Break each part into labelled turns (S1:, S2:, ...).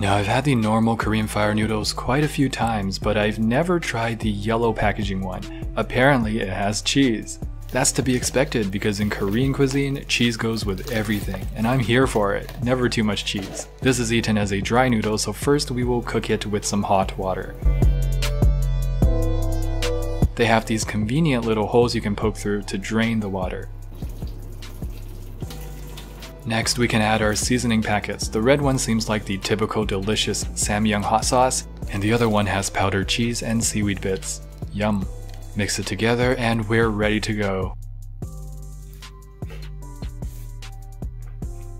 S1: Now, I've had the normal Korean fire noodles quite a few times, but I've never tried the yellow packaging one. Apparently, it has cheese. That's to be expected because in Korean cuisine, cheese goes with everything, and I'm here for it. Never too much cheese. This is eaten as a dry noodle, so first we will cook it with some hot water. They have these convenient little holes you can poke through to drain the water. Next, we can add our seasoning packets. The red one seems like the typical delicious Samyang hot sauce, and the other one has powdered cheese and seaweed bits. Yum. Mix it together and we're ready to go.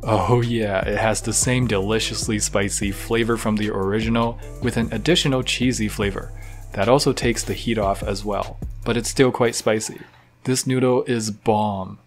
S1: Oh yeah, it has the same deliciously spicy flavor from the original with an additional cheesy flavor. That also takes the heat off as well, but it's still quite spicy. This noodle is bomb.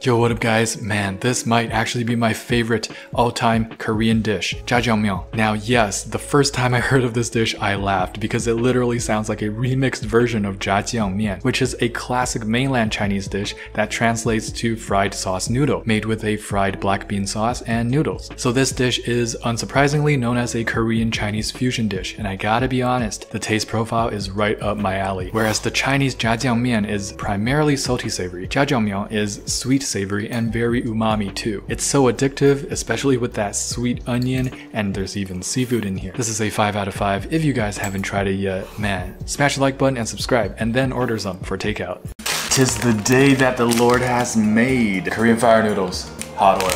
S1: Yo, what up guys? Man, this might actually be my favorite all-time Korean dish, jjajangmyeon. Now yes, the first time I heard of this dish, I laughed because it literally sounds like a remixed version of zhajiangmian, which is a classic mainland Chinese dish that translates to fried sauce noodle, made with a fried black bean sauce and noodles. So this dish is unsurprisingly known as a Korean Chinese fusion dish, and I gotta be honest, the taste profile is right up my alley. Whereas the Chinese zhajiangmian is primarily salty savory, jjajangmyeon is sweet savory and very umami too. It's so addictive, especially with that sweet onion, and there's even seafood in here. This is a 5 out of 5 if you guys haven't tried it yet. Man, smash the like button and subscribe, and then order some for takeout.
S2: Tis the day that the Lord has made. Korean fire noodles, hot oil.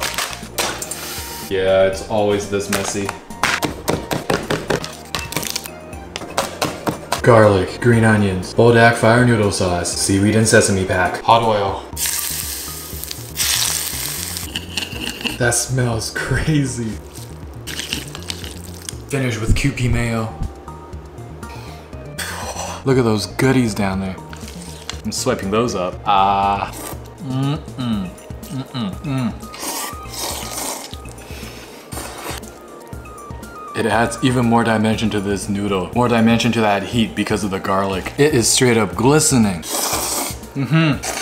S1: Yeah, it's always this messy. Garlic, green onions, Buldak fire noodle sauce, seaweed and sesame pack, hot oil. That smells crazy. Finish with Kewpie mayo. Look at those goodies down there. I'm swiping those up. Ah. Mm-mm. Mm-mm. Mm. It adds even more dimension to this noodle. More dimension to that heat because of the garlic. It is straight up glistening. Mm-hmm.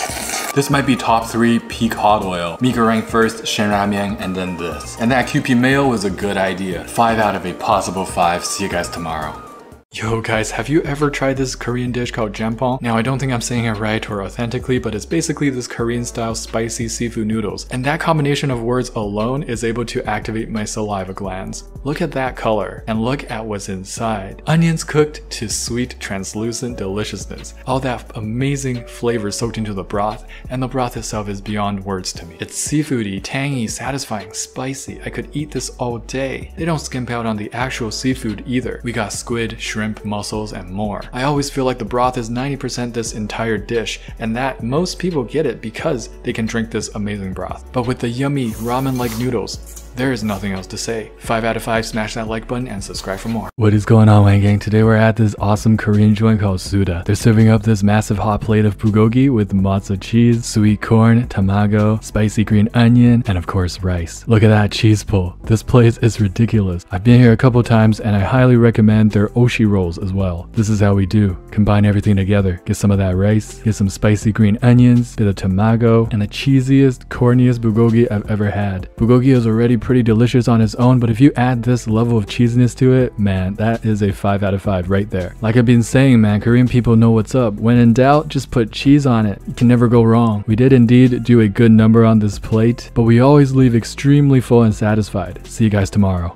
S1: This might be top three peak hot oil. Mi goreng first, Shin Ramyun, and then this. And that Kewpie mayo was a good idea. Five out of a possible five. See you guys tomorrow. Yo guys, have you ever tried this Korean dish called jjamppong? Now I don't think I'm saying it right or authentically, but it's basically this Korean style spicy seafood noodles. And that combination of words alone is able to activate my saliva glands. Look at that color and look at what's inside. Onions cooked to sweet, translucent deliciousness. All that amazing flavor soaked into the broth, and the broth itself is beyond words to me. It's seafoody, tangy, satisfying, spicy. I could eat this all day. They don't skimp out on the actual seafood either. We got squid, shrimp, mussels, and more. I always feel like the broth is 90% this entire dish, and that most people get it because they can drink this amazing broth. But with the yummy ramen-like noodles, there is nothing else to say. 5 out of 5, smash that like button and subscribe for more. What is going on, Wang Gang? Today we're at this awesome Korean joint called Suda. They're serving up this massive hot plate of bulgogi with matzo cheese, sweet corn, tamago, spicy green onion, and of course rice. Look at that cheese pull. This place is ridiculous. I've been here a couple times and I highly recommend their oshi rolls as well. This is how we do. Combine everything together. Get some of that rice, get some spicy green onions, bit of tamago, and the cheesiest, corniest bulgogi I've ever had. Bulgogi is already pretty delicious on its own, but if you add this level of cheesiness to it, man, that is a 5 out of 5 right there. Like I've been saying, man, Korean people know what's up. When in doubt, just put cheese on it. You can never go wrong. We did indeed do a good number on this plate, but we always leave extremely full and satisfied. See you guys tomorrow.